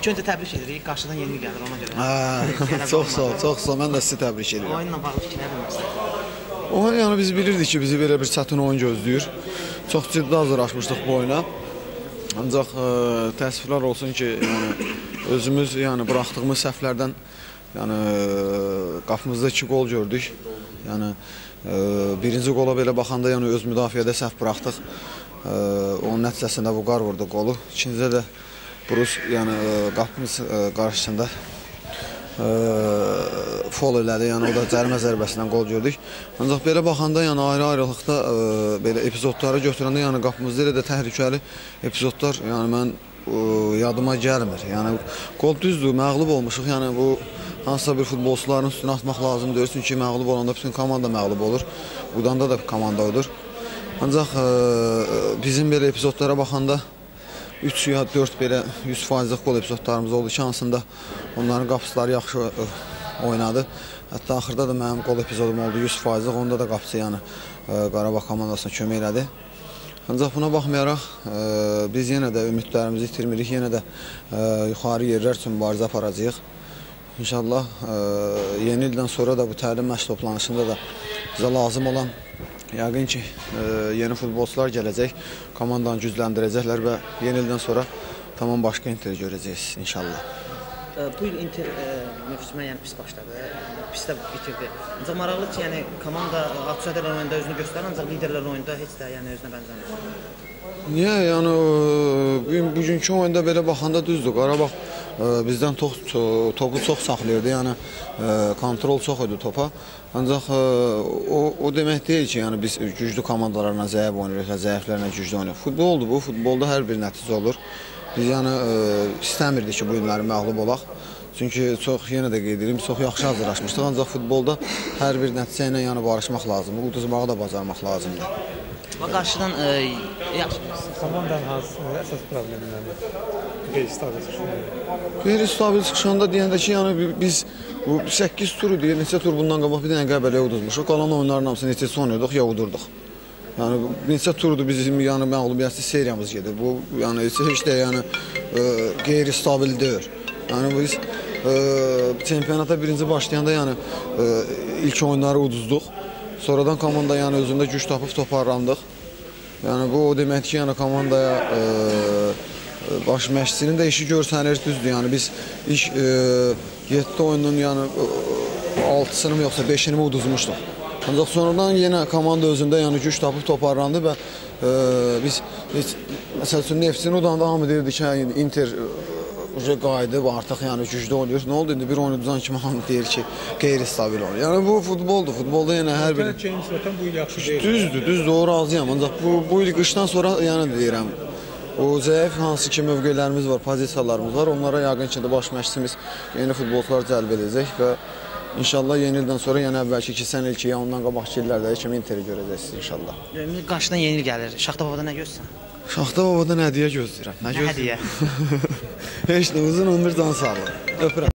İlk öncə təbrik edirik. Qarşıdan yeni gəlir ona görə. Hə, çox sağ ol, çox sağ ol. Mən də sizi təbrik edirəm. Oyunla bağlı fikirlərin nəsə? O yəni biz bilirdik ki, bizi belə bir çətin oyun gözləyir. Çox ciddi hazırlaşmışdıq bu oyuna. Ancaq ə, təəssüflər olsun ki, yəni özümüz yəni buraxdığımız səhvlərdən yəni ə, qapımızda 2 qol gördük. Yəni ə, birinci qola belə baxanda yəni öz müdafiədə səhv buraxdıq. Onun nəticəsində bu qar vurdu qolu. İkincidə də Brus yəni ə, qapımız ə, qarşısında ə, fol elədi. Yəni o da cərimə zərbəsindən qol gördük. Ancaq belə baxanda yəni ayrı-ayrılıqda belə epizodları götürəndə yəni qapımızda elə də təhlükəli epizodlar yəni mən ə, yadıma gəlmir. Yəni qol düzdür, məğlub olmuşuq. Yəni bu hansısa bir futbolçuların üstünə atmaq lazım deyil. Çünki məğlub olanda bütün komanda məğlub olur. Budanda da komanda odur. Ancaq ə, bizim belə epizodlara baxanda 3 ya 4 belə 100%lik qol epizodlarımız oldu ki, hansında onların qapıçıları yaxşı oynadı. Hətta axırda da mənim qol epizodum oldu 100%lik. Onda da qapıçı yəni Qarabağ komandasına kömək elədi. Ancaq buna baxmayaraq biz yenə də ümidlərimizi itirmirik. Yenə də yuxarı yerlər üçün mübarizə aparacağıq. İnşallah yeni ildən sonra da bu təlim məşq toplanışında da bizə lazım olan yəqin ki, ə, yeni futbolçular gələcək, komandanı gücləndirəcəklər və yeni ildən sonra tamam başqa Inter görəcəyiz inşallah. Ə, Bu il Inter ə, mövsümə yəni pis başladı. Pis də bitirdi. Ancaq maraqlıdır ki, yəni komanda outsiderlər oyunda özünü göstərir, ancaq liderlər oyunda heç də yəni özünə bənzəmir. Niyə? Yəni bugünkü oyunda belə baxanda düzdür. Qarabağ bizdən to topu çox saxlayırdı. Yəni ə, kontrol çox idi topa. Ancaq ə, o o demək deyil ki, yəni biz güclü komandalarla zəif oynayırıq, zəiflərlə güclü oynayırıq. Futboldur bu. Futbolda hər bir nəticə olur. Biz yəni ə, istəmirdik ki, bu günləri məğlub olaq. Çünki çox yenə də qeyd edirəm, çox yaxşı hazırlaşmışdıq. Ancaq futbolda hər bir nəticə ilə yəni barışmaq lazımdır. Uduzmağı da bacarmaq lazımdır. Və qarşıdan ə, yaxşı Komandanın hansı əsas problemi nədir? Qeyri-stabil çıxışı. Qeyri-stabil çıxışanda deyəndə ki, yəni bi- biz bu 8 tur idi, neçə tur bundan qabaq bir dənə Qəbələyə uduzmuşuq. Qalan oyunların hamısını neçə oynayırdıq, ya udurduq. Yəni neçə turdur bizim yəni məğlubiyyətsiz seriyamız gedir. Bu yəni heç, də yəni ə, qeyri-stabil deyil. Yəni biz ə, çempionata birinci başlayanda yəni ə, ilk oyunları uduzduq. Sonradan komanda yəni özündə güc tapıb toparlandıq. Yəni bu o deməkdir ki, yəni komandaya ə, baş məşqçinin də işi görsənir düzdür. Yəni biz ilk 7 oyunun yəni 6-sını mı yoxsa 5-ini mi uduzmuşduq. Ancaq sonradan yenə komanda özündə yəni güc tapıb toparlandı və ə, biz heç məsəl üçün Neftçini udanda hamı deyirdi ki, hə, Inter uje qayıdıb artıq yəni güclü oynayır. Nə oldu indi bir oyun uduzan kimi hamı deyir ki, qeyri-stabil oynayır. Yəni bu futboldur. Futbolda yenə hər bir Gələcəyə nisbətən bu il yaxşı deyil. Düzdür, düzdür, o razıyam. Ancaq bu bu il qışdan sonra yəni deyirəm. O zəif hansı ki mövqelərimiz var, pozisiyalarımız var. Onlara yəqin ki də baş məşqçimiz yeni futbolçular cəlb edəcək və inşallah yeni ildən sonra yəni əvvəlki 2 sənə ilki ya ondan qabaqki illərdə kimi Interi görəcəksiniz inşallah. Yəni qarşıdan yeni il gəlir. Şaxta babada nə görürsən? Şaxta babadan hədiyyə gözləyirəm. Nə hədiyyə? Heç nə uzun ömür can sağlığı. Öpürəm.